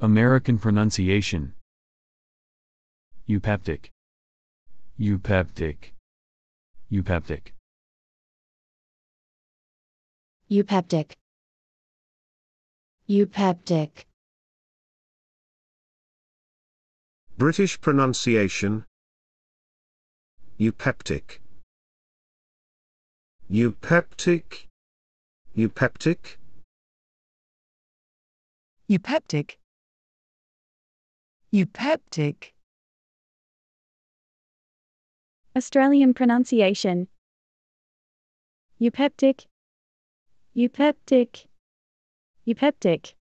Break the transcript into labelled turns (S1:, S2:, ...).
S1: American pronunciation. Eupeptic. Eupeptic. Eupeptic.
S2: Eupeptic. Eupeptic.
S3: British pronunciation. Eupeptic. Eupeptic. Eupeptic.
S4: Eupeptic. Eupeptic.
S5: Australian pronunciation. Eupeptic. Eupeptic. Eupeptic.